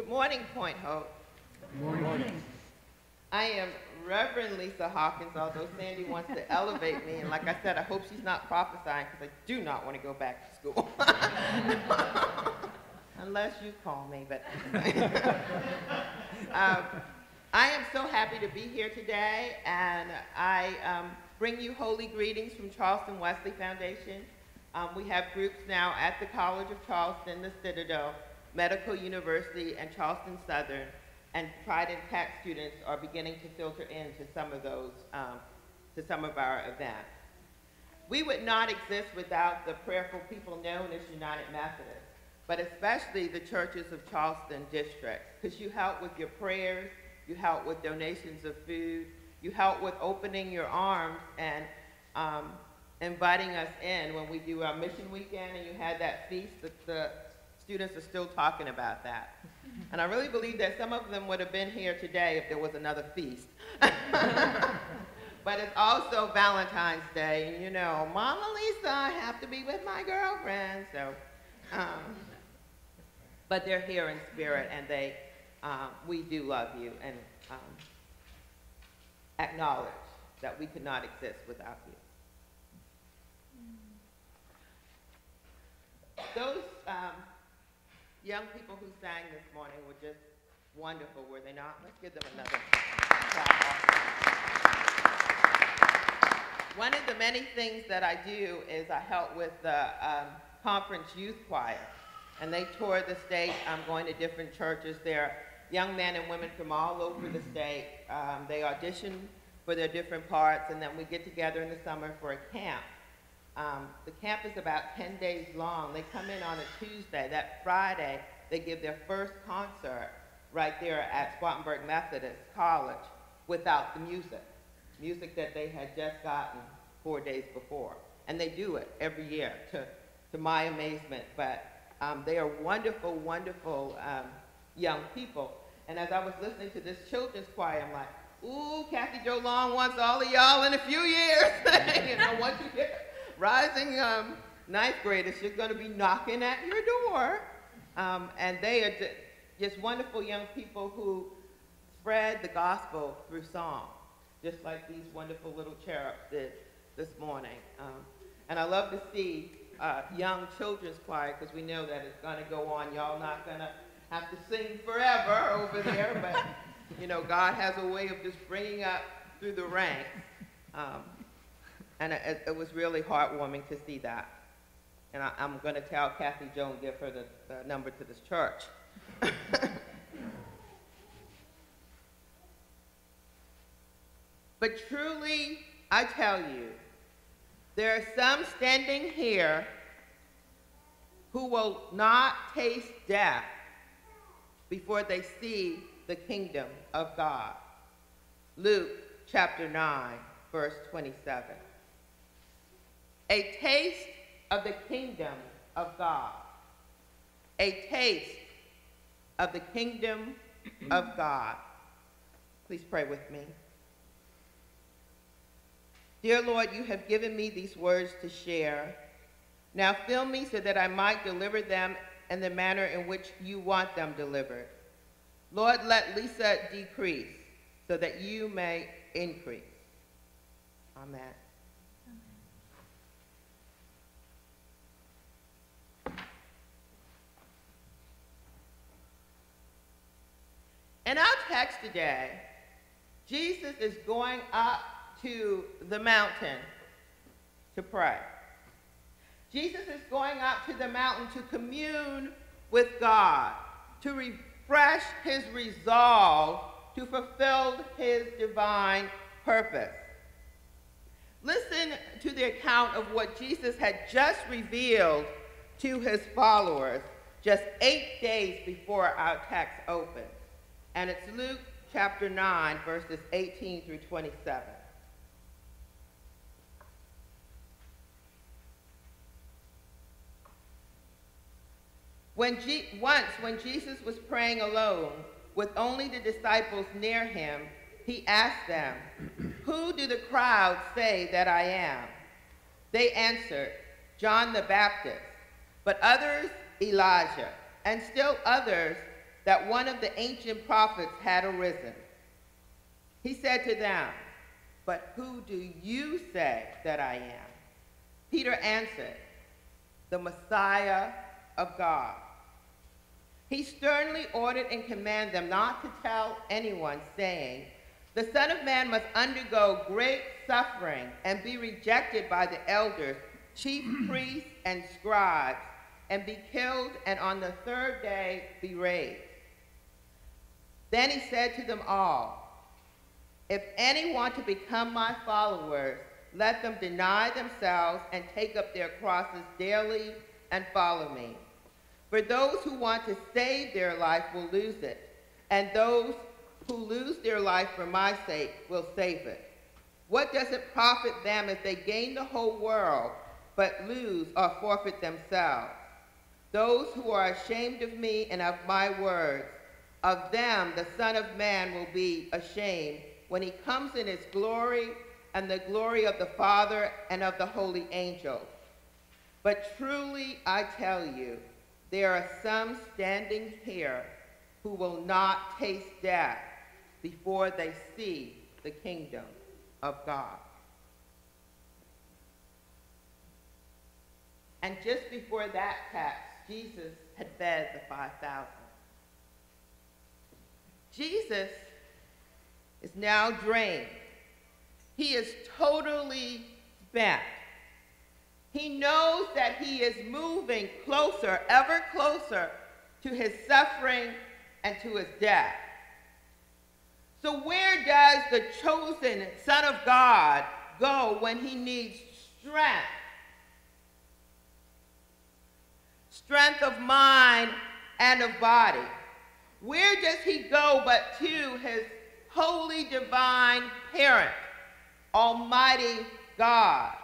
Good morning, Point Hope. Good morning. morning. I am Reverend Lisa Hawkins, although Sandy wants to elevate me. And like I said, I hope she's not prophesying because I do not want to go back to school. Unless you call me, but. um, I am so happy to be here today, and I um, bring you holy greetings from Charleston Wesley Foundation. Um, we have groups now at the College of Charleston, the Citadel, Medical University, and Charleston Southern and Trident Tech students are beginning to filter in to some of those, um, to some of our events. We would not exist without the prayerful people known as United Methodists, but especially the churches of Charleston District, because you help with your prayers, you help with donations of food, you help with opening your arms and um, inviting us in when we do our mission weekend and you had that feast that the students are still talking about that. And I really believe that some of them would have been here today if there was another feast. but it's also Valentine's Day, and you know, Mama Lisa, I have to be with my girlfriend. So, um, but they're here in spirit, and they, um, we do love you and um, acknowledge that we could not exist without you. Those um, young people who sang this morning were just wonderful, were they not? Let's give them another One of the many things that I do is I help with the um, conference youth choir. And they tour the state. I'm going to different churches. They're young men and women from all over the state. Um, they audition for their different parts, and then we get together in the summer for a camp. Um, the camp is about 10 days long. They come in on a Tuesday. That Friday, they give their first concert right there at Spartanburg Methodist College without the music, music that they had just gotten four days before. And they do it every year to, to my amazement. But um, they are wonderful, wonderful um, young people. And as I was listening to this children's choir, I'm like, ooh, Kathy Joe Long wants all of y'all in a few years. you know, once you get rising um, ninth graders, you're going to be knocking at your door. Um, and they are just wonderful young people who spread the gospel through song, just like these wonderful little cherubs did this morning. Um, and I love to see uh, young children's choir because we know that it's going to go on. Y'all not going to have to sing forever over there, but you know, God has a way of just bringing up through the ranks. Um, and it, it was really heartwarming to see that. And I, am going to tell Kathy Joan, give her the, the number to this church. but truly, I tell you, there are some standing here who will not taste death before they see the kingdom of God. Luke chapter 9, verse 27 a taste of the kingdom of God. A taste of the kingdom of God. Please pray with me. Dear Lord, you have given me these words to share. Now fill me so that I might deliver them in the manner in which you want them delivered. Lord, let Lisa decrease so that you may increase. Amen. In our text today, Jesus is going up to the mountain to pray. Jesus is going up to the mountain to commune with God, to refresh his resolve to fulfill his divine purpose. Listen to the account of what Jesus had just revealed to his followers just eight days before our text opens and it's Luke chapter 9, verses 18 through 27. When once, when Jesus was praying alone with only the disciples near him, he asked them, Who do the crowd say that I am? They answered, John the Baptist, but others, Elijah, and still others, that one of the ancient prophets had arisen. He said to them, But who do you say that I am? Peter answered, The Messiah of God. He sternly ordered and commanded them not to tell anyone, saying, The Son of Man must undergo great suffering and be rejected by the elders, chief priests, and scribes, and be killed, and on the third day be raised. Then he said to them all, If any want to become my followers, let them deny themselves and take up their crosses daily and follow me. For those who want to save their life will lose it, and those who lose their life for my sake will save it. What does it profit them if they gain the whole world but lose or forfeit themselves? Those who are ashamed of me and of my words, of them the Son of Man will be ashamed when he comes in his glory and the glory of the Father and of the holy angels. But truly I tell you, there are some standing here who will not taste death before they see the kingdom of God. And just before that text, Jesus had fed the 5,000. Jesus is now drained. He is totally spent. He knows that he is moving closer, ever closer to his suffering and to his death. So, where does the chosen Son of God go when he needs strength? Strength of mind and of body. Where does he go but to his holy divine parent, Almighty God?